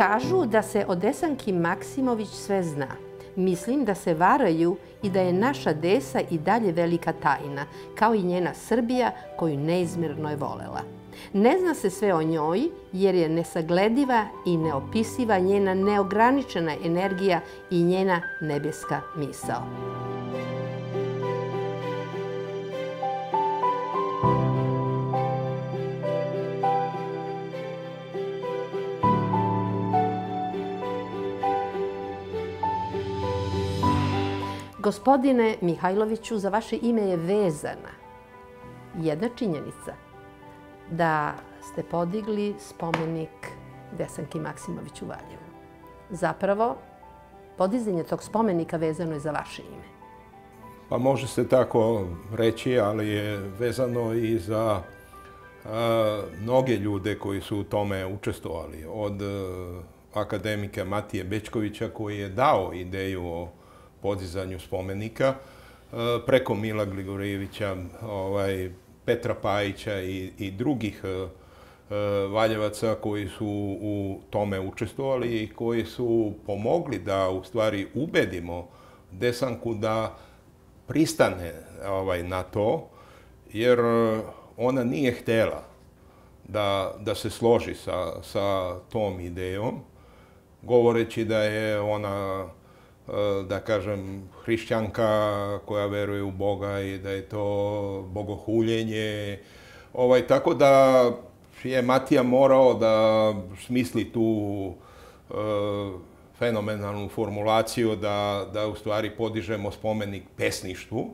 Kažu da se o Desanki Maksimović sve zna. Mislim da se varaju i da je naša Desa i dalje velika tajna, kao i njena Srbija koju neizmjerno je volela. Ne zna se sve o njoj jer je nesaglediva i neopisiva njena neograničena energija i njena nebeska misao. Gospodine Mihajloviću, za vaše ime je vezana jedna činjenica da ste podigli spomenik Desanki Maksimović u Valjevu. Zapravo, podizanje tog spomenika vezano je za vaše ime. Pa može se tako reći, ali je vezano i za mnoge ljude koji su u tome učestvovali. Od akademika Matije Bečkovića koji je dao ideju o podizanju spomenika, preko Mila Gligorijevića, ovaj, Petra Pajića i, i drugih Valjevaca koji su u tome učestvovali i koji su pomogli da u stvari ubedimo Desanku da pristane ovaj, na to, jer ona nije htela da, da se složi sa, sa tom idejom, govoreći da je ona E, da kažem, hrišćanka koja veruje u Boga i da je to bogohuljenje. Ovaj, tako da je Matija morao da smisli tu e, fenomenalnu formulaciju da, da u stvari podižemo spomenik pesništvu.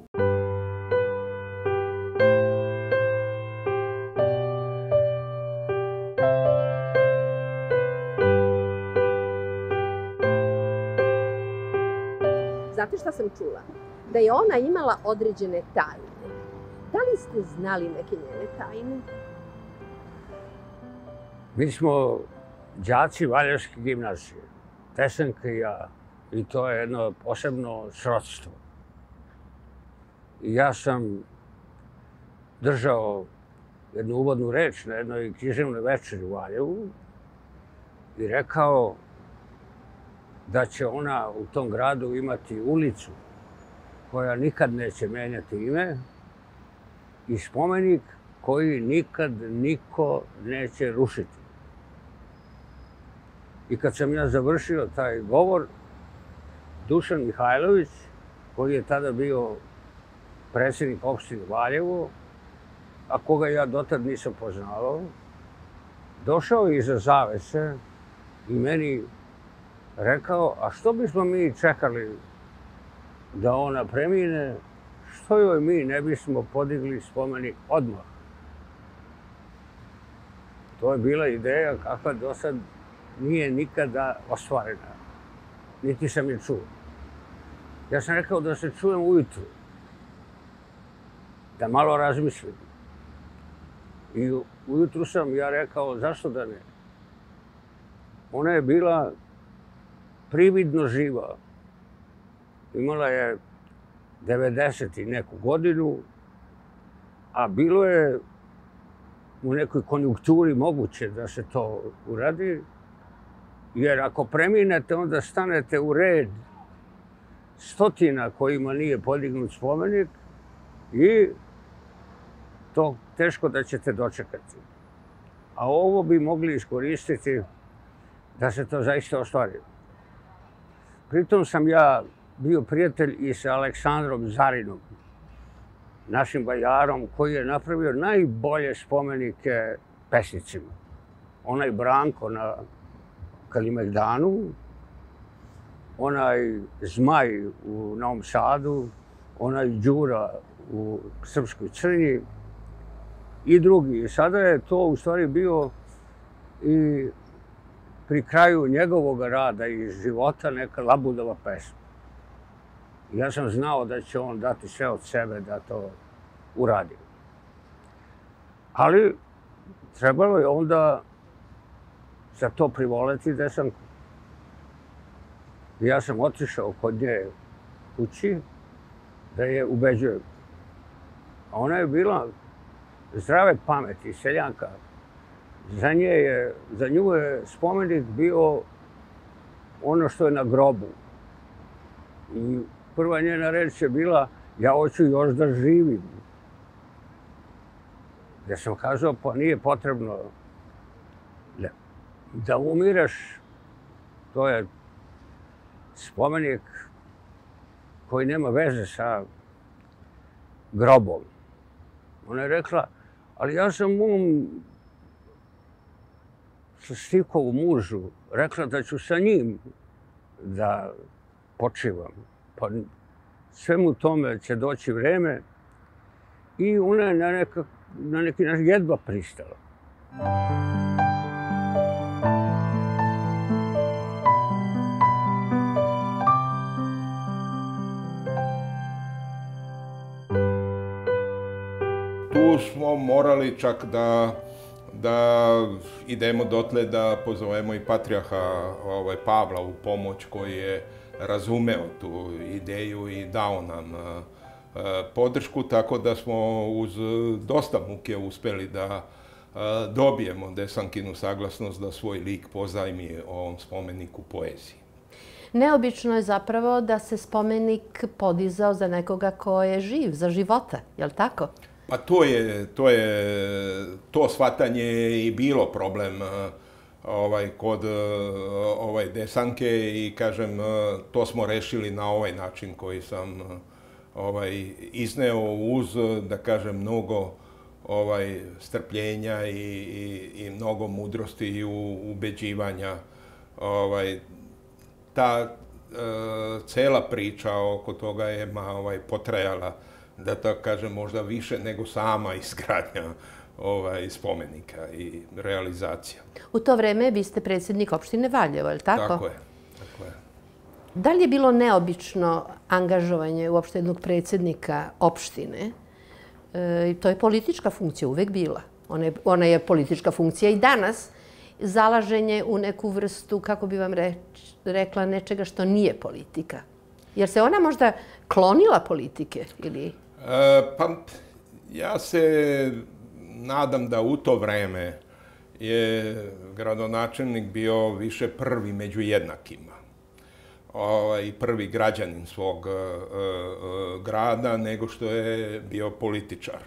Šta sam čula? Da je ona imala određene tajne. Da li ste znali neke njene tajne? Mi smo džaci Valjaške gimnazije, Tesenka i ja. I to je jedno posebno srodstvo. I ja sam držao jednu uvodnu reč na jednoj književnoj večeri u Valjevu i rekao da će ona u tom gradu imati ulicu koja nikad neće menjati ime i spomenik koji nikad niko neće rušiti. I kad sam ja završio taj govor, Dušan Mihajlović, koji je tada bio predsjednik opštine Valjevo, a koga ja dotad nisam poznavao, došao iza zavese i meni rekao, a što bismo mi čekali da ona premine, što joj mi ne bismo podigli spomenik odmah. To je bila ideja kakva do sad nije nikada ostvarena. Niti sam je čuo. Ja sam rekao da se čujem ujutru. Da malo razmislim. I ujutru sam ja rekao, zašto da ne? Ona je bila prividno živa. Imala je 90 i neku godinu, a bilo je u nekoj konjunkturi moguće da se to uradi, jer ako preminete, onda stanete u red stotina kojima nije podignut spomenik i to teško da ćete dočekati. A ovo bi mogli iskoristiti da se to zaista ostvari. Pritom sam ja bio prijatelj i sa Aleksandrom Zarinom, našim bajarom, koji je napravio najbolje spomenike pesnicima. Onaj Branko na Kalimegdanu, onaj Zmaj u Novom Sadu, onaj Đura u Srpskoj crnji i drugi. Sada je to u stvari bio i pri kraju njegovog rada i života neka labudova pesma. Ja sam znao da će on dati sve od sebe da to uradi. Ali trebalo je onda za to privoleti da sam ja sam otišao kod nje kući da je ubeđujem. A ona je bila zdrave pameti, seljanka, za, nje je, za nju je spomenik bio ono što je na grobu. I prva njena reč je bila, ja hoću još da živim. Ja sam kazao, pa nije potrebno da, da umireš. To je spomenik koji nema veze sa grobom. Ona je rekla, ali ja sam mom sa Stikovu mužu rekla da ću sa njim da počivam. Pa svemu tome će doći vreme i ona je na, neka, na neki način jedva pristala. Tu smo morali čak da da idemo dotle da pozovemo i patrijaha ovaj, Pavla u pomoć koji je razumeo tu ideju i dao nam a, podršku, tako da smo uz dosta muke uspeli da a, dobijemo Desankinu saglasnost da svoj lik pozajmi ovom spomeniku poeziji. Neobično je zapravo da se spomenik podizao za nekoga ko je živ, za života, je li tako? Pa to je, to je, to shvatanje je i bilo problem ovaj, kod ovaj, Desanke i kažem, to smo rešili na ovaj način koji sam ovaj, izneo uz, da kažem, mnogo ovaj, strpljenja i, i, i mnogo mudrosti i ubeđivanja. Ovaj, ta e, cela priča oko toga je ma, ovaj, potrajala da tako kažem, možda više nego sama izgradnja ovaj, spomenika i realizacija. U to vreme vi ste predsjednik opštine Valjevo, je li tako? Tako je. Tako je. Da li je bilo neobično angažovanje uopšte jednog predsjednika opštine? E, to je politička funkcija, uvek bila. Ona je, ona je politička funkcija i danas. Zalaženje u neku vrstu, kako bi vam reč, rekla, nečega što nije politika. Jer se ona možda klonila politike ili... E, pa ja se nadam da u to vreme je gradonačelnik bio više prvi među jednakima ovaj, prvi građanin svog uh, uh, grada nego što je bio političar.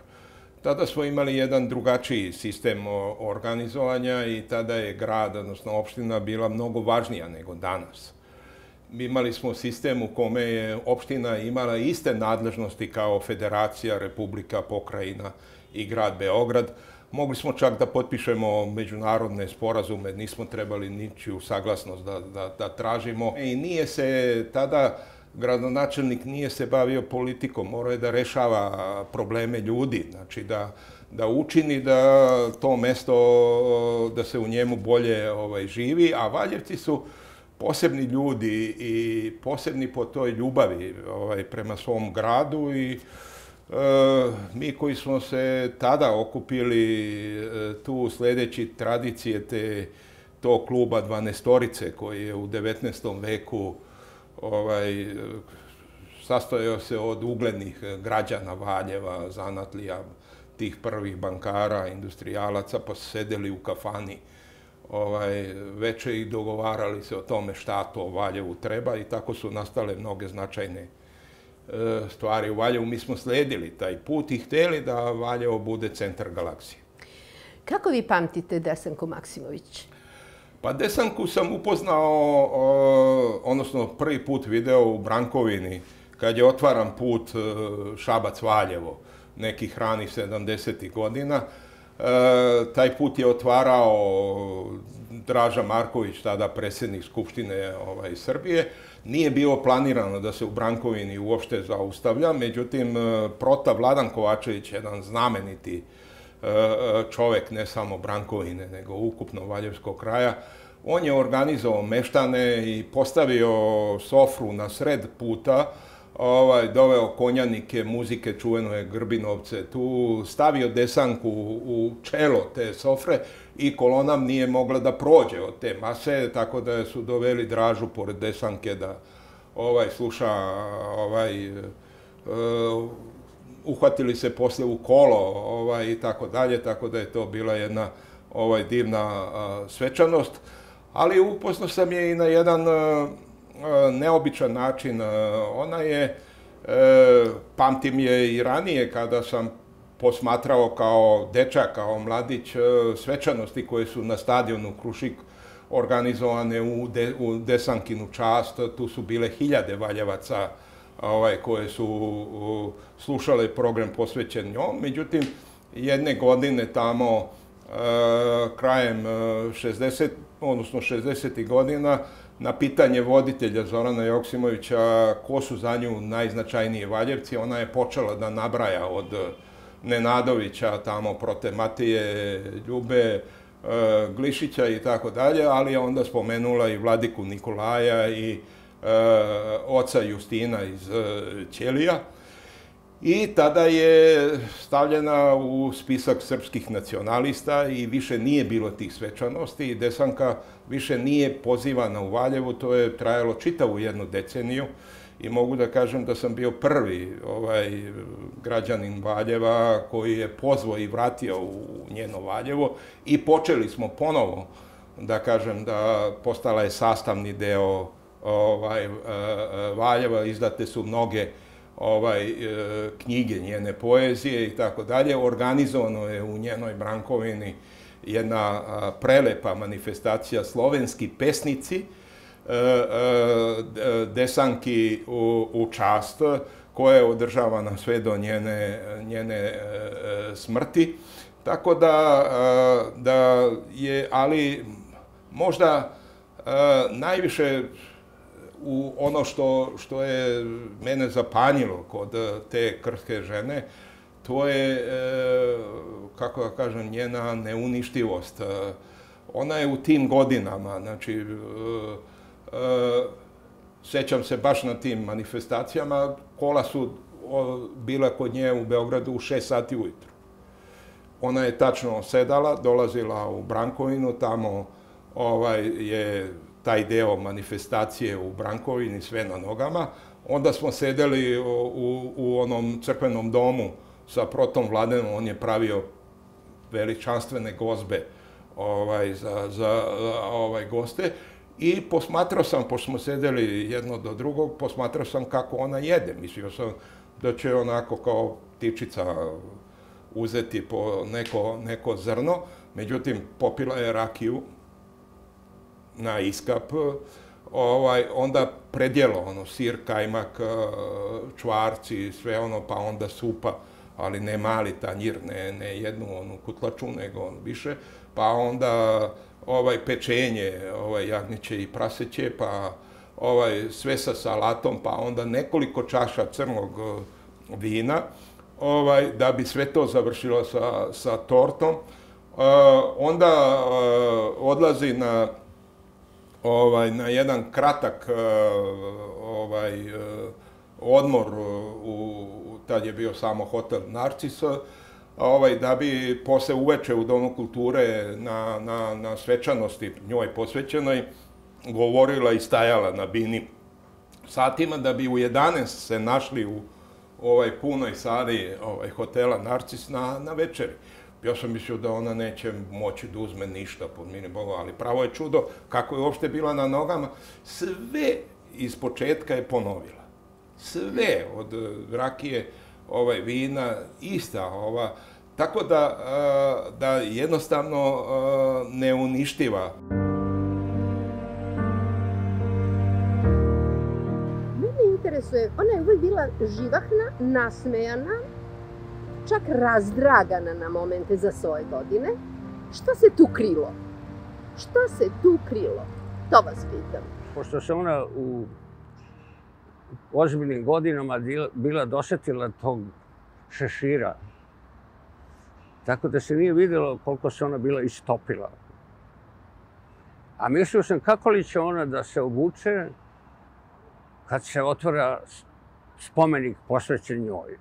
Tada smo imali jedan drugačiji sistem organizovanja i tada je grad, odnosno opština, bila mnogo važnija nego danas imali smo sistem u kome je opština imala iste nadležnosti kao federacija, republika, pokrajina i grad Beograd. Mogli smo čak da potpišemo međunarodne sporazume, nismo trebali ničiju saglasnost da, da, da tražimo. I nije se tada gradonačelnik nije se bavio politikom, morao je da rešava probleme ljudi, znači da, da učini da to mesto, da se u njemu bolje ovaj, živi, a Valjevci su posebni ljudi i posebni po toj ljubavi ovaj, prema svom gradu i e, mi koji smo se tada okupili e, tu sledeći tradicije te to kluba Dvanestorice koji je u 19. veku ovaj, sastojao se od uglednih građana Valjeva, zanatlija, tih prvih bankara, industrijalaca, pa sedeli u kafani ovaj, veče i dogovarali se o tome šta to Valjevu treba i tako su nastale mnoge značajne e, stvari u Valjevu. Mi smo sledili taj put i hteli da Valjevo bude centar galaksije. Kako vi pamtite Desanku Maksimović? Pa Desanku sam upoznao, odnosno prvi put video u Brankovini, kad je otvaran put e, Šabac-Valjevo, nekih ranih 70. godina. E, taj put je otvarao Draža Marković, tada predsjednik Skupštine ovaj, Srbije. Nije bilo planirano da se u Brankovini uopšte zaustavlja, međutim, e, Prota Vladan Kovačević, jedan znameniti e, čovek, ne samo Brankovine, nego ukupno Valjevskog kraja, on je organizovao meštane i postavio sofru na sred puta, ovaj, doveo konjanike, muzike, čuveno je Grbinovce, tu stavio desanku u čelo te sofre i kolona nije mogla da prođe od te mase, tako da su doveli dražu pored desanke da ovaj sluša ovaj uh, uhvatili se posle u kolo ovaj i tako dalje tako da je to bila jedna ovaj divna uh, svečanost. Ali upoznao sam je i na jedan neobičan način. Ona je, pamtim je i ranije kada sam posmatrao kao dečak, kao mladić, svečanosti koje su na stadionu Krušik organizovane u, de, u Desankinu čast. Tu su bile hiljade valjevaca ovaj, koje su slušale program posvećen njom. Međutim, jedne godine tamo krajem uh, 60, odnosno 60. godina, na pitanje voditelja Zorana Joksimovića ko su za nju najznačajniji Valjevci, ona je počela da nabraja od Nenadovića tamo prote Matije, Ljube, Glišića i tako dalje, ali je onda spomenula i Vladiku Nikolaja i Eh, oca Justina iz eh, Ćelija. I tada je stavljena u spisak srpskih nacionalista i više nije bilo tih svečanosti. I Desanka više nije pozivana u Valjevu, to je trajalo čitavu jednu deceniju. I mogu da kažem da sam bio prvi ovaj građanin Valjeva koji je pozvao i vratio u njeno Valjevo. I počeli smo ponovo da kažem da postala je sastavni deo ovaj, e, e, Valjeva, izdate su mnoge ovaj e, knjige njene poezije i tako dalje. Organizovano je u njenoj Brankovini jedna prelepa manifestacija slovenski pesnici, desanki u, u čast, koja je održavana sve do njene, njene smrti. Tako da, da je, ali možda najviše u ono što, što je mene zapanjilo kod e, te krhke žene, to je, e, kako da kažem, njena neuništivost. E, ona je u tim godinama, znači, sećam se baš na tim manifestacijama, kola su bila kod nje u Beogradu u 6 sati ujutru. Ona je tačno sedala, dolazila u Brankovinu, tamo ovaj, je taj deo manifestacije u Brankovini, sve na nogama. Onda smo sedeli u, u, onom crkvenom domu sa protom Vladenom, on je pravio veličanstvene gozbe ovaj, za, za ovaj, goste. I posmatrao sam, pošto smo sedeli jedno do drugog, posmatrao sam kako ona jede. Mislio sam da će onako kao tičica uzeti po neko, neko zrno. Međutim, popila je rakiju, na iskap, ovaj, onda predjelo, ono, sir, kajmak, čvarci, sve ono, pa onda supa, ali ne mali tanjir, ne, ne jednu onu kutlaču, nego ono više, pa onda ovaj pečenje, ovaj jagnjeće i praseće, pa ovaj sve sa salatom, pa onda nekoliko čaša crnog vina, ovaj da bi sve to završilo sa sa tortom. Uh, onda uh, odlazi na ovaj, na jedan kratak uh, ovaj, uh, odmor u, tad je bio samo hotel Narcisa, ovaj, da bi posle uveče u Domu kulture na, na, na svečanosti njoj posvećenoj govorila i stajala na bini satima, da bi u 11 se našli u ovaj punoj sali ovaj, hotela Narcis na, na večeri. Ja sam mislio da ona neće moći da uzme ništa pod mini Boga, ali pravo je čudo kako je uopšte bila na nogama. Sve iz početka je ponovila. Sve od e, rakije, ovaj, vina, ista ova. Tako da, da jednostavno neuništiva. Mene interesuje, ona je uvijek bila živahna, nasmejana, čak razdragana na momente za svoje godine. Šta se tu krilo? Šta se tu krilo? To vas pitam. Pošto se ona u ozbiljnim godinama bila dosetila tog šešira, tako da se nije videlo koliko se ona bila istopila. A mislio sam kako li će ona da se obuče kad se otvora spomenik posvećen njoj.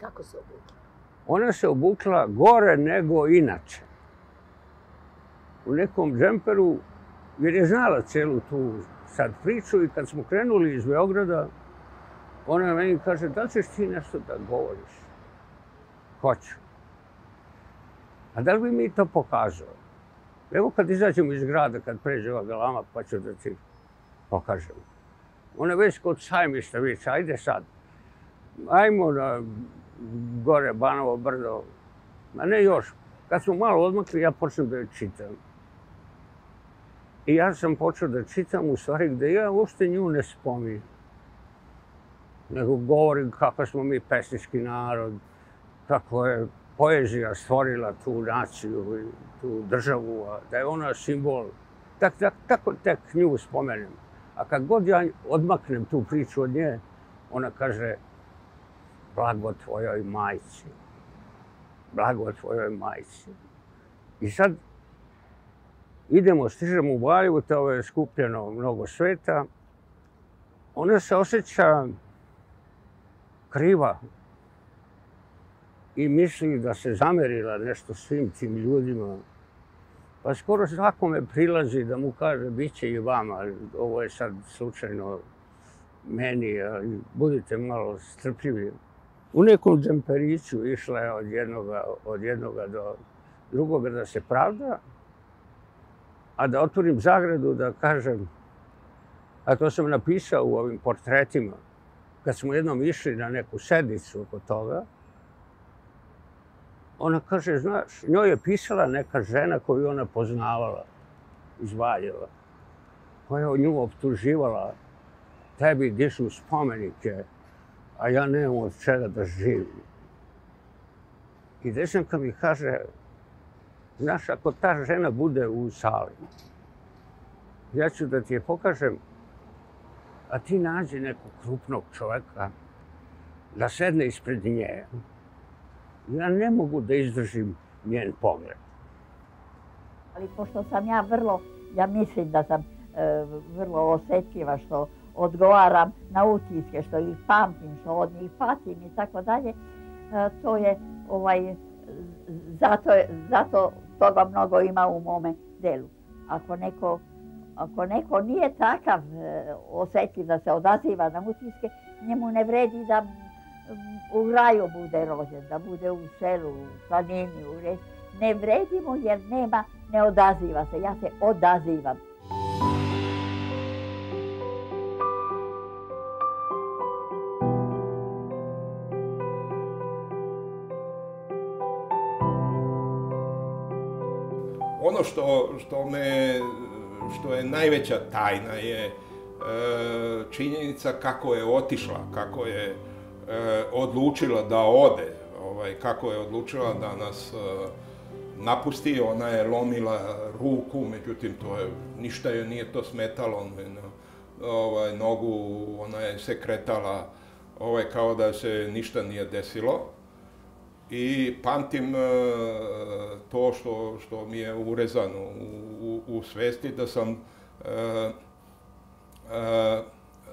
Kako se obuče? Ona se obukla gore nego inače. U nekom džemperu, jer je znala celu tu sad priču i kad smo krenuli iz Beograda, ona meni kaže, da li ćeš ti nešto da govoriš? Hoću. A da li bi mi to pokazao? Evo kad izađemo iz grada, kad pređe ova galama, pa ću da ti pokažem. Ona već kod sajmišta viče, ajde sad. Ajmo na gore Banovo brdo. Ma ne još. Kad smo malo odmakli, ja počnem da je čitam. I ja sam počeo da čitam u stvari gde ja uopšte nju ne spominjem. Nego govorim kako smo mi pesnički narod, kako je poezija stvorila tu naciju i tu državu, a da je ona simbol. Tak, tak, tako tek nju spomenem. A kad god ja odmaknem tu priču od nje, ona kaže blago tvojoj majci. Blago tvojoj majci. I sad idemo, stižemo u Valjevu, to je skupljeno mnogo sveta. Ona se osjeća kriva i misli da se zamerila nešto svim tim ljudima. Pa skoro svakome prilazi da mu kaže bit će i vama, ovo je sad slučajno meni, ali budite malo strpljivi. U nekom džemperiću išla je od jednoga, od jednoga do drugoga da se pravda, a da otvorim zagradu da kažem, a to sam napisao u ovim portretima, kad smo jednom išli na neku sednicu oko toga, ona kaže, znaš, njoj je pisala neka žena koju ona poznavala iz koja je nju optuživala, tebi dišu spomenike, a ja nemam od čega da živim. I Desanka mi kaže, znaš, ako ta žena bude u sali, ja ću da ti je pokažem, a ti nađi nekog krupnog čoveka da sedne ispred nje. Ja ne mogu da izdržim njen pogled. Ali pošto sam ja vrlo, ja mislim da sam e, vrlo osjetljiva što odgovaram na utiske, što ih pamtim, što od njih patim i tako dalje, e, to je ovaj, zato, zato toga mnogo ima u mome delu. Ako neko, ako neko nije takav e, osjetljiv da se odaziva na utiske, njemu ne vredi da u raju bude rođen, da bude u selu, u planini, u reći. Ne vredi mu jer nema, ne odaziva se. Ja se odazivam. Ono što, što, me, što je najveća tajna je e, činjenica kako je otišla, kako je e, odlučila da ode, ovaj, kako je odlučila da nas e, napusti, ona je lomila ruku, međutim to je, ništa joj nije to smetalo, ovaj, nogu, ona je se kretala ovaj, kao da se ništa nije desilo. I pamtim e, to što, što mi je urezano u, u, u svesti, da sam e, e,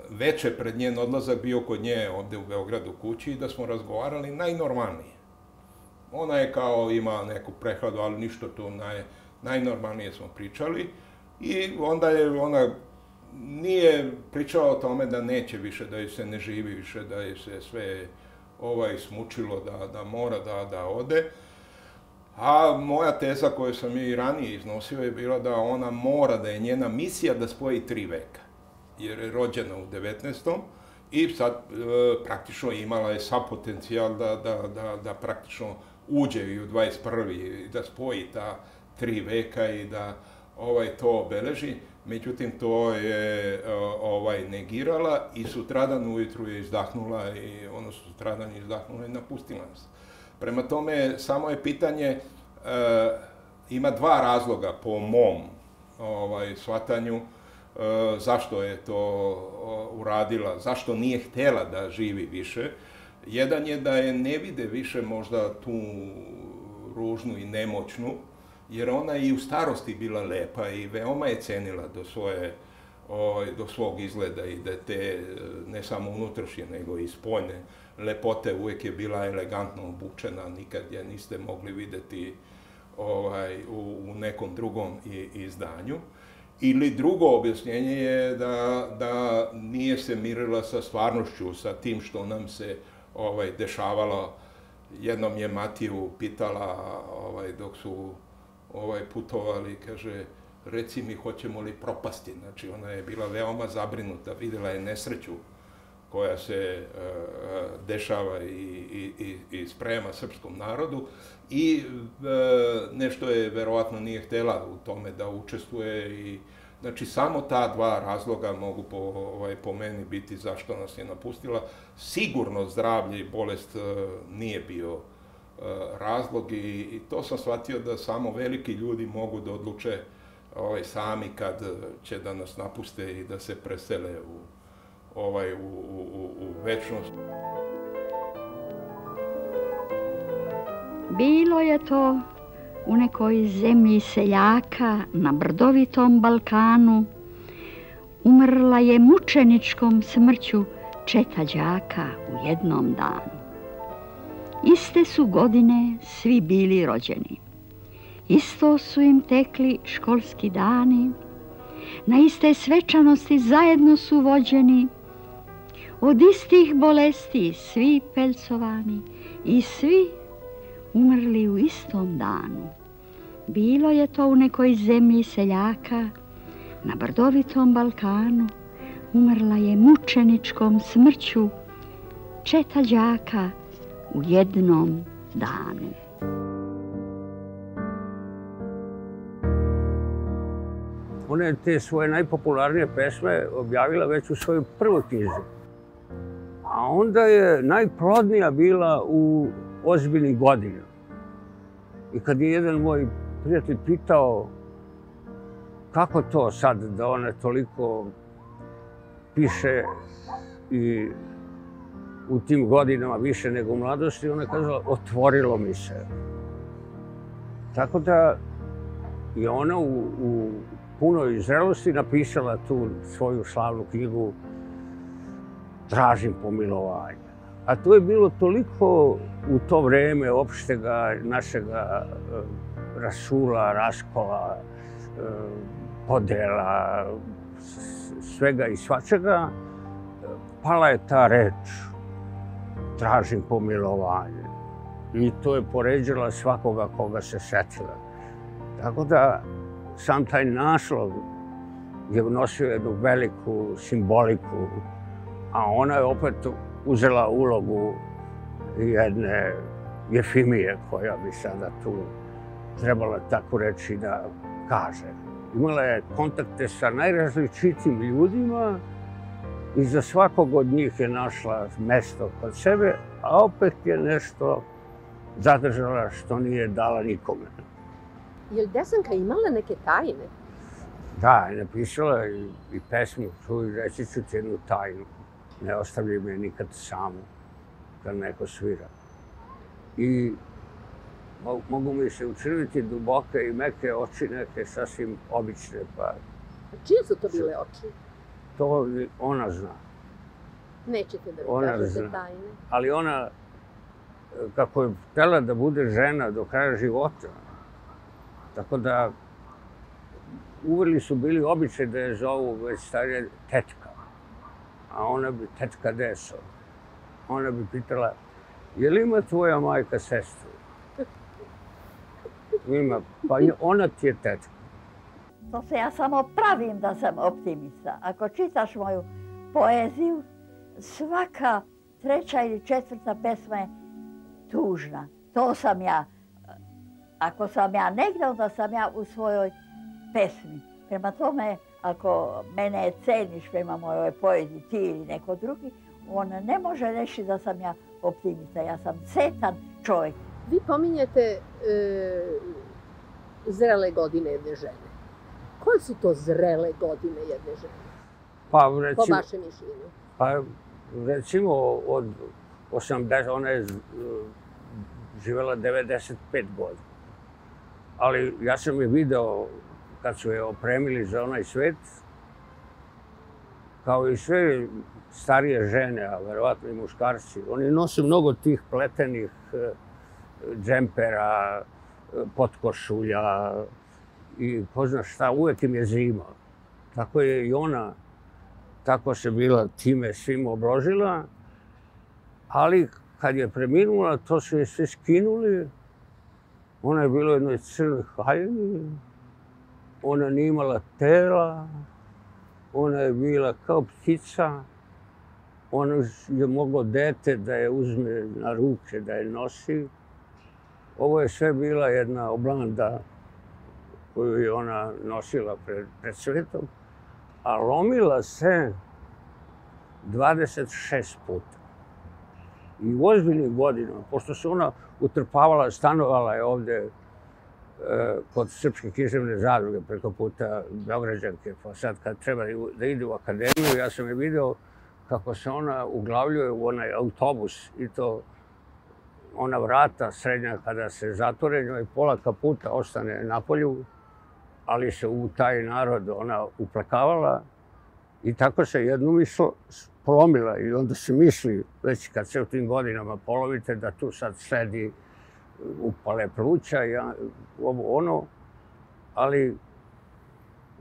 veče pred njen odlazak bio kod nje ovde u Beogradu kući i da smo razgovarali najnormalnije. Ona je kao ima neku prehladu, ali ništa to naj, najnormalnije smo pričali. I onda je ona nije pričala o tome da neće više, da joj se ne živi više, da je se sve ovaj smučilo da, da mora da, da ode. A moja teza koju sam i ranije iznosio je bila da ona mora, da je njena misija da spoji tri veka. Jer je rođena u 19. i sad e, praktično imala je sav potencijal da, da, da, da praktično uđe i u 21. i da spoji ta tri veka i da ovaj to obeleži. Međutim, to je e, ovaj negirala i sutradan ujutru je izdahnula i ono sutradan je izdahnula i napustila nas. Prema tome, samo je pitanje, e, ima dva razloga po mom ovaj, shvatanju e, zašto je to uradila, zašto nije htela da živi više. Jedan je da je ne vide više možda tu ružnu i nemoćnu, jer ona i u starosti bila lepa i veoma je cenila do svoje ovaj, do svog izgleda i da te, ne samo unutrašnje, nego i spoljne lepote, uvijek je bila elegantno obučena, nikad je niste mogli videti ovaj, u, u nekom drugom izdanju. Ili drugo objašnjenje je da, da nije se mirila sa stvarnošću, sa tim što nam se ovaj, dešavalo. Jednom je Matiju pitala ovaj, dok su ovaj, putovali, kaže, reci mi hoćemo li propasti. Znači, ona je bila veoma zabrinuta, videla je nesreću koja se uh, dešava i, i, i, i sprema srpskom narodu i uh, nešto je verovatno nije htela u tome da učestvuje i Znači, samo ta dva razloga mogu po, ovaj, po meni biti zašto nas je napustila. Sigurno zdravlje i bolest uh, nije bio razlog i, i to sam shvatio da samo veliki ljudi mogu da odluče ovaj, sami kad će da nas napuste i da se presele u, ovaj, u, u, u večnost. Bilo je to u nekoj zemlji seljaka na brdovitom Balkanu. Umrla je mučeničkom smrću četa đaka u jednom danu. Iste su godine svi bili rođeni. Isto su im tekli školski dani, na iste svečanosti zajedno su vođeni, od istih bolesti svi pelcovani i svi umrli u istom danu. Bilo je to u nekoj zemlji seljaka, na brdovitom Balkanu, umrla je mučeničkom smrću četa đaka u jednom danu. Ona je te svoje najpopularnije pesme objavila već u svojoj prvoj knjizi. A onda je najplodnija bila u ozbiljnih godina. I kad je jedan moj prijatelj pitao kako to sad da ona toliko piše i u tim godinama više nego u mladosti, ona je kazala, otvorilo mi se. Tako da je ona u, u punoj zrelosti napisala tu svoju slavnu knjigu Tražim pomilovanje. A to je bilo toliko u to vreme opštega našega e, rasula, raskola, e, podela, svega i svačega, pala je ta reč tražim pomilovanje. I to je poređala svakoga koga se setila. Tako da sam taj naslov je nosio jednu veliku simboliku, a ona je opet uzela ulogu jedne Jefimije koja bi sada tu trebala tako reći da kaže. Imala je kontakte sa najrazličitim ljudima i za svakog od njih je našla mesto kod sebe, a opet je nešto zadržala što nije dala nikome. Je li Desanka imala neke tajne? Da, je napisala i, i pesmu, čuj, reći ću ti jednu tajnu. Ne ostavljaj me nikad samu kad neko svira. I mogu mi se učiniti duboke i meke oči neke sasvim obične. Pa... Čije su to bile oči? To ona zna. Nećete da mi ona kažete zna. tajne. Ali ona, kako je htela da bude žena do kraja života, tako da uveli su bili običaj da je zovu već starije tetka. A ona bi, tetka deso, ona bi pitala, je li ima tvoja majka sestru? Ima, pa ona ti je tetka. To se ja samo pravim da sam optimista. Ako čitaš moju poeziju, svaka treća ili četvrta pesma je tužna. To sam ja. Ako sam ja negdje, onda sam ja u svojoj pesmi. Prema tome, ako mene ceniš prema mojoj poeziji, ti ili neko drugi, on ne može reći da sam ja optimista. Ja sam setan čovjek. Vi pominjete e, zrele godine jedne žene. Koje su to zrele godine jedne žene? Pa Po recimo, vašem mišljenju. pa, recimo od 80, ona je živela 95 godina. Ali ja sam je video kad su je opremili za onaj svet, kao i sve starije žene, a verovatno i muškarci, oni nose mnogo tih pletenih e, džempera, e, potkošulja i ko zna šta, uvek im je zima. Tako je i ona, tako se bila time svim obložila, ali kad je preminula, to su je sve skinuli, Ona je bila u jednoj crnoj haljini, ona nije imala tela, ona je bila kao ptica, ona je moglo dete da je uzme na ruke, da je nosi. Ovo je sve bila jedna oblanda koju je ona nosila pred, pred svetom, a lomila se 26 puta. I u ozbiljnim godinama, pošto se ona utrpavala, stanovala je ovde e, kod Srpske književne zadruge preko puta Beograđanke, pa sad kad treba da ide u akademiju, ja sam je video kako se ona uglavljuje u onaj autobus i to ona vrata srednja kada se zatvore, njoj pola kaputa ostane na polju, ali se u taj narod ona uplakavala i tako se jednu mislo polomila i onda se misli, već kad se u tim godinama polovite, da tu sad sedi upale pluća i ovo ono, ali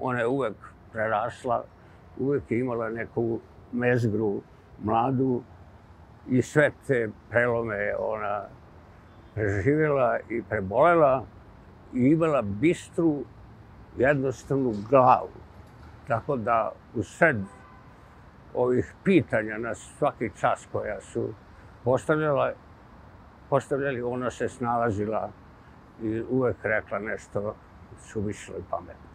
ona je uvek prerasla, uvek je imala neku mezgru mladu i sve te prelome ona preživjela i prebolela i imala bistru, jednostavnu glavu. Tako da u sred ovih pitanja na svaki čas koja su postavljala, postavljali, ona se snalazila i uvek rekla nešto suvišno i pametno.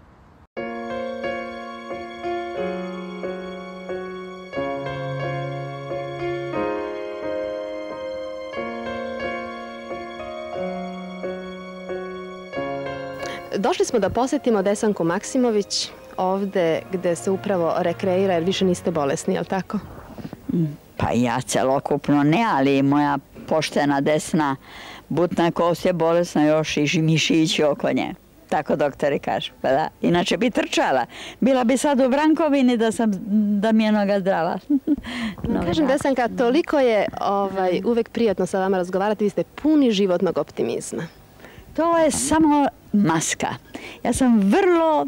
Došli smo da posetimo Desanku Maksimović ovde gde se upravo rekreira jer više niste bolesni, je li tako? Pa ja celokupno ne, ali moja poštena desna butna kost je bolesna još i mišići oko nje. Tako doktori kažu. Pa da. Inače bi trčala. Bila bi sad u Brankovini da, sam, da mi je noga zdrava. noga Kažem, Desanka, toliko je ovaj, uvek prijatno sa vama razgovarati. Vi ste puni životnog optimizma. To je samo maska. Ja sam vrlo,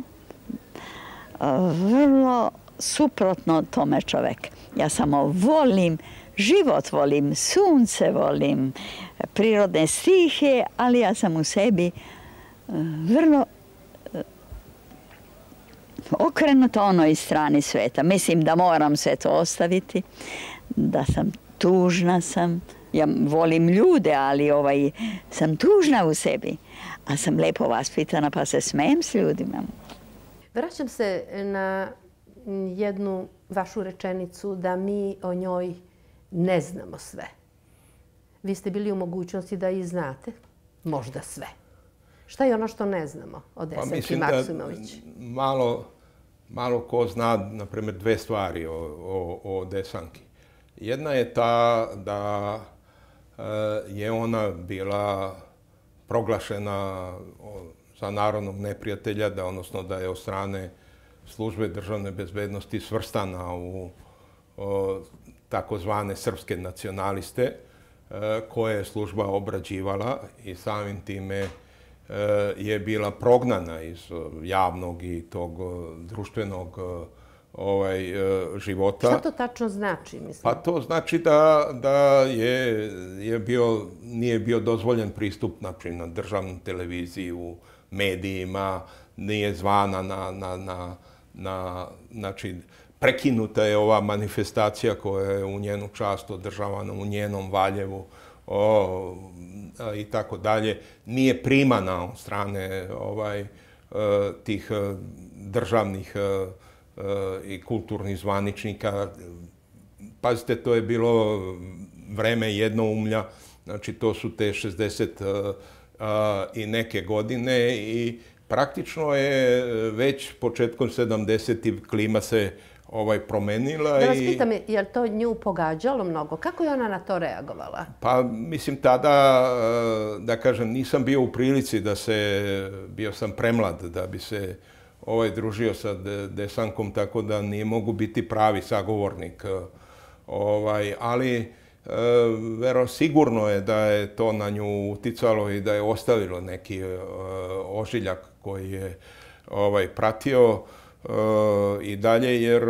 vrlo suprotno tome čovek. Ja samo volim život, volim sunce, volim prirodne stihe, ali ja sam u sebi vrlo okrenuto onoj strani sveta. Mislim da moram sve to ostaviti, da sam tužna sam, ja volim ljude, ali ovaj, sam tužna u sebi, a sam lepo vaspitana pa se smejem s ljudima. Vraćam se na jednu vašu rečenicu da mi o njoj ne znamo sve. Vi ste bili u mogućnosti da i znate možda sve. Šta je ono što ne znamo o Desanki pa, mislim Maksimović? Da malo, malo ko zna, na primjer, dve stvari o, o, o Desanki. Jedna je ta da e, je ona bila proglašena za narodnog neprijatelja, da odnosno da je od strane službe državne bezbednosti svrstana u takozvane srpske nacionaliste, e, koje je služba obrađivala i samim time e, je bila prognana iz javnog i tog društvenog ovaj, života. Šta to tačno znači? Mislim? Pa to znači da, da je, je bio, nije bio dozvoljen pristup znači, na državnu televiziju, medijima, nije zvana na, na, na, na znači, prekinuta je ova manifestacija koja je u njenu čast održavana u njenom Valjevu o, i tako dalje. Nije primana od strane ovaj, e, tih e, državnih e, i kulturnih zvaničnika. Pazite, to je bilo vreme jednoumlja, znači to su te 60 i neke godine i praktično je već početkom 70. klima se ovaj promenila. Da vas pitam, je li to nju pogađalo mnogo? Kako je ona na to reagovala? Pa, mislim, tada, da kažem, nisam bio u prilici da se, bio sam premlad da bi se ovaj družio sa Desankom, tako da nije mogu biti pravi sagovornik. Ovaj, ali, E, vero, sigurno je da je to na nju uticalo i da je ostavilo neki e, ožiljak koji je ovaj pratio e, i dalje, jer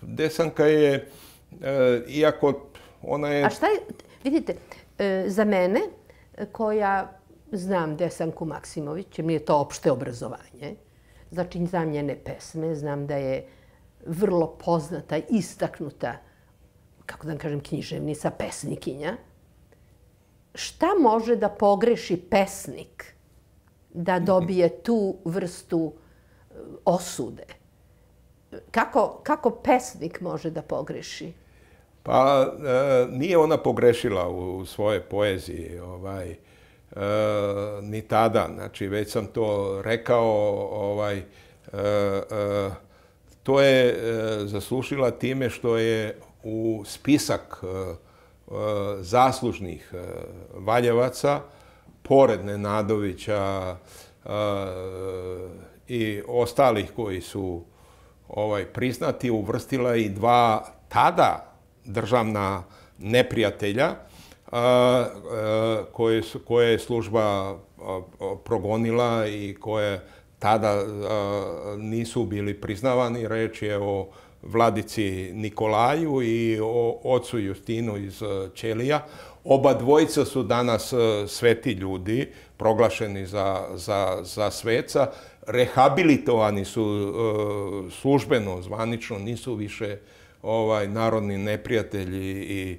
Desanka je, iako ona je... A šta je, vidite, za mene, koja znam Desanku Maksimović, mi je to opšte obrazovanje. Znači, znam njene pesme, znam da je vrlo poznata, istaknuta, kako da kažem, književnica, pesnikinja. Šta može da pogreši pesnik da dobije tu vrstu e, osude? Kako, kako pesnik može da pogreši? Pa e, nije ona pogrešila u, u svoje poeziji, ovaj, ni tada. Znači, već sam to rekao, ovaj, e, e, to je e, zaslušila time što je u spisak zaslužnih Valjevaca, pored Nenadovića i ostalih koji su ovaj priznati, uvrstila i dva tada državna neprijatelja koje, su, koje je služba progonila i koje tada nisu bili priznavani. Reč je o vladici Nikolaju i o ocu Justinu iz Ćelija. Oba dvojica su danas sveti ljudi, proglašeni za, za, za sveca. Rehabilitovani su službeno, zvanično, nisu više ovaj narodni neprijatelji i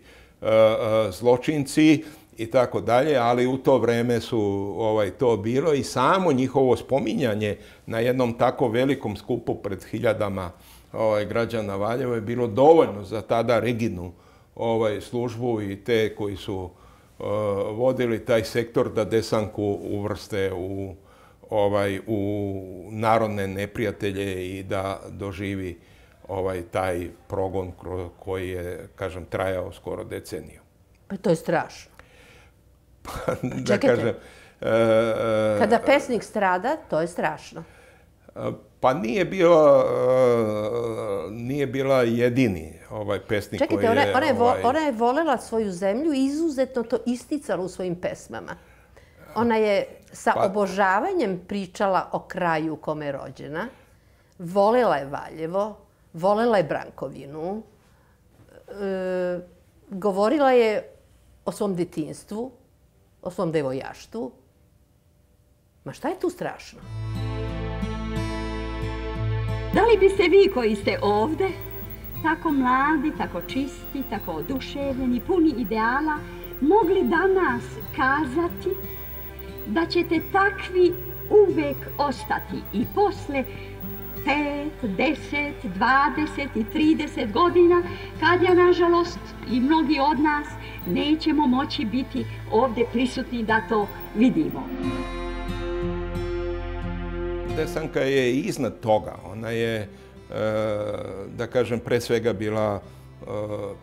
zločinci i tako dalje, ali u to vreme su ovaj to bilo i samo njihovo spominjanje na jednom tako velikom skupu pred hiljadama ovaj građana Valjeva je bilo dovoljno za tada rigidnu ovaj službu i te koji su uh, vodili taj sektor da desanku uvrste u ovaj u narodne neprijatelje i da doživi ovaj taj progon koji je, kažem, trajao skoro deceniju. Pa to je strašno. Pa, da Čekajte, kažem... Uh, kada pesnik strada, to je strašno. Pa nije bio, uh, nije bila jedini ovaj pesnik Čekajte, koji je... Čekajte, ona, vo, ovaj... ona je volela svoju zemlju i izuzetno to isticala u svojim pesmama. Ona je sa pa... obožavanjem pričala o kraju u kome je rođena. Volela je Valjevo, volela je Brankovinu, e, govorila je o svom detinstvu, o svom devojaštvu. Ma šta je tu strašno? Da li biste vi koji ste ovde, tako mladi, tako čisti, tako oduševljeni, puni ideala, mogli danas kazati da ćete takvi uvek ostati i posle 5, 10, 20 i 30 godina, kad ja, nažalost, i mnogi od nas nećemo moći biti ovde prisutni da to vidimo. Desanka je iznad toga. Ona je, e, da kažem, pre svega bila e,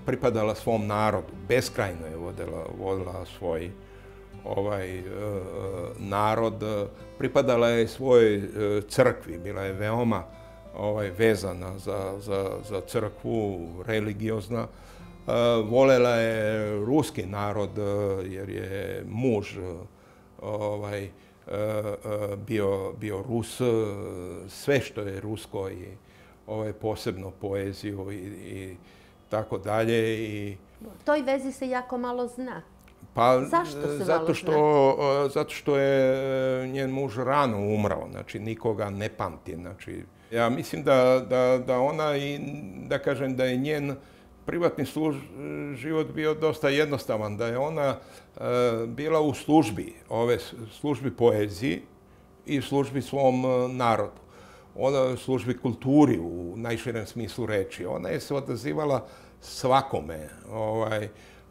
pripadala svom narodu. Beskrajno je vodila, vodila svoj ovaj e, narod pripadala je svojoj crkvi bila je veoma ovaj vezana za, za, za crkvu religiozna volela je ruski narod jer je muž ovaj bio bio Rus sve što je rusko i ovaj posebno poeziju i, i tako dalje i toj vezi se jako malo zna. Pa, Zašto se zato što, zna? zato što je e, njen muž rano umrao, znači nikoga ne pamti. Znači, ja mislim da, da, da ona i, da kažem, da je njen privatni služ, život bio dosta jednostavan, da je ona e, bila u službi, ove službi poeziji i službi svom e, narodu. Ona službi kulturi u najširem smislu reči. Ona je se odazivala svakome. Ovaj,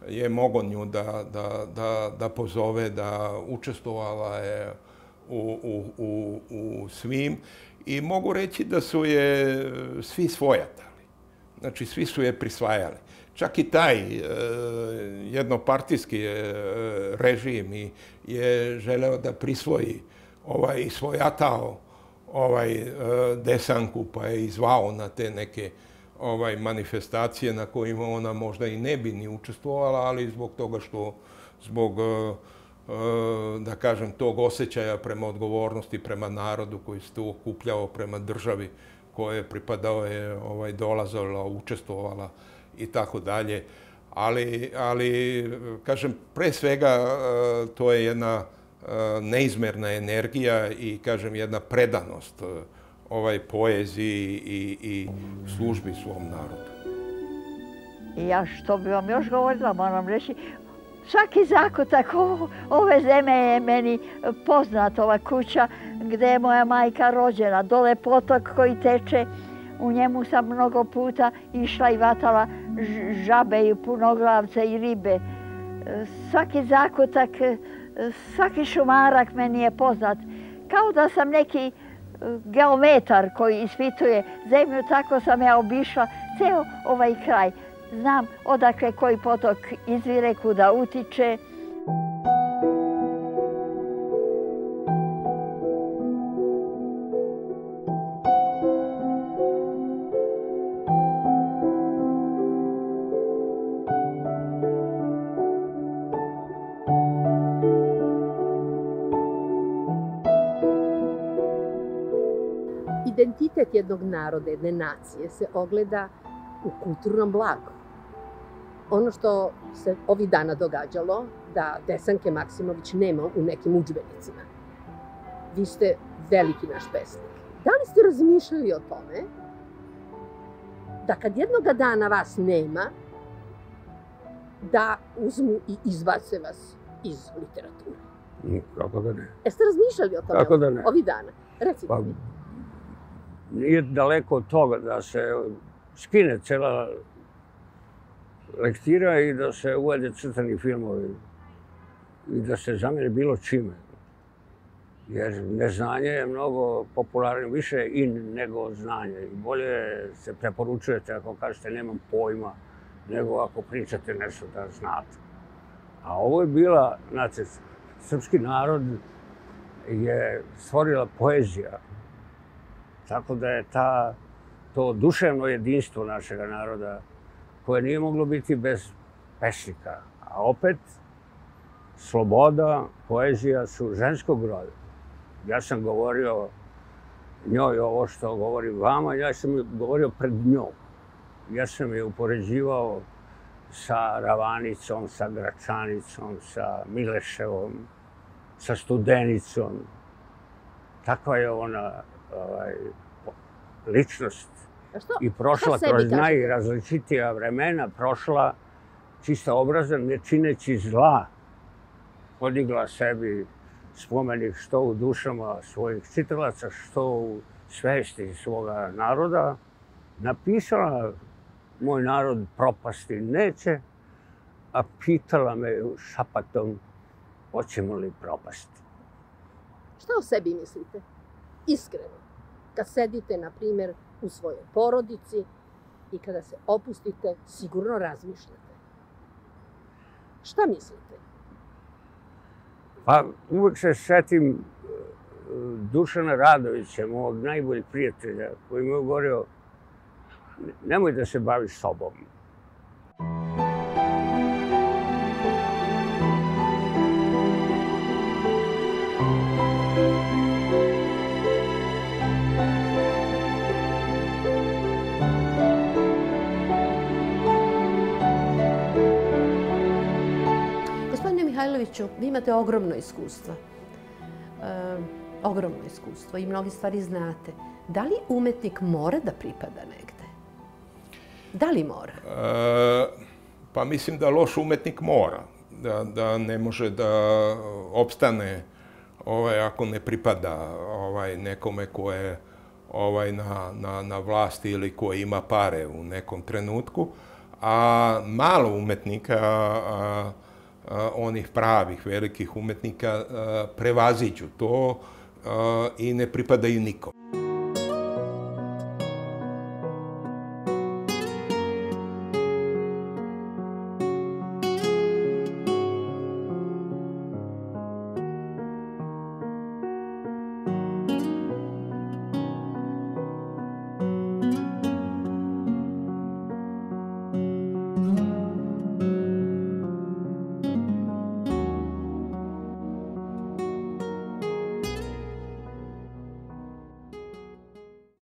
je mogo nju da, da, da, da pozove, da učestvovala je u, u, u, u svim. I mogu reći da su je svi svojatali. Znači, svi su je prisvajali. Čak i taj e, jednopartijski e, režim i je želeo da prisvoji ovaj, svojatao ovaj, e, desanku, pa je izvao na te neke ovaj manifestacije na kojima ona možda i ne bi ni učestvovala, ali zbog toga što zbog e, e, da kažem tog osjećaja prema odgovornosti prema narodu koji se tu okupljao prema državi koje pripadao je ovaj dolazala, učestvovala i tako dalje. Ali ali kažem pre svega e, to je jedna neizmerna energija i, kažem, jedna predanost ovaj poeziji i, i službi svom narodu. Ja što bi vam još govorila, moram reći, svaki zakutak ove zemlje je meni poznat, ova kuća gdje je moja majka rođena, dole potok koji teče, u njemu sam mnogo puta išla i vatala žabe i punoglavce i ribe. Svaki zakutak, svaki šumarak meni je poznat. Kao da sam neki geometar koji ispituje zemlju, tako sam ja obišla ceo ovaj kraj. Znam odakle koji potok izvire, kuda utiče. Identitet jednog naroda, jedne nacije se ogleda u kulturnom blagu. Ono što se ovih dana događalo, da Desanke Maksimović nema u nekim učbenicima. Vi ste veliki naš pesnik. Da li ste razmišljali o tome da kad jednoga dana vas nema, da uzmu i izbace vas iz literature? Kako da ne? Jeste razmišljali o tome Kako da ne? ovih dana? Recite Pa, mi. Nije daleko od toga da se skine cela lektira i da se uvede crtani filmovi i da se zamene bilo čime. Jer neznanje je mnogo popularno, više in nego znanje. I bolje se preporučujete ako kažete nemam pojma, nego ako pričate nešto da znate. A ovo je bila, znači, srpski narod je stvorila poezija. Tako da je ta, to duševno jedinstvo našega naroda, koje nije moglo biti bez pesnika. A opet, sloboda, poezija su ženskog roda. Ja sam govorio njoj ovo što govorim vama, ja sam govorio pred njom. Ja sam je upoređivao sa Ravanicom, sa Gračanicom, sa Mileševom, sa Studenicom. Takva je ona ovaj, ličnost što, i prošla kroz najrazličitija vremena, prošla čista obrazan, ne čineći zla, podigla sebi spomenik što u dušama svojih čitalaca, što u svesti svoga naroda, napisala moj narod propasti neće, a pitala me šapatom hoćemo li propasti. Šta o sebi mislite? Iskreno. Kad sedite, na primjer, u svojoj porodici i kada se opustite, sigurno razmišljate. Šta mislite? Pa uvek se setim e, Dušana Radovića, mog najboljeg prijatelja, koji mi je govorio nemoj da se baviš sobom. Gospodine Mihajloviću, vi imate ogromno iskustvo. E, ogromno iskustvo i mnogi stvari znate. Da li umetnik mora da pripada negde? Da li mora? E, pa mislim da loš umetnik mora. Da, da ne može da opstane ovaj, ako ne pripada ovaj, nekome ko je ovaj, na, na, na vlasti ili ko ima pare u nekom trenutku. A malo umetnika, a, onih pravih, velikih umetnika, prevaziđu to i ne pripadaju nikom.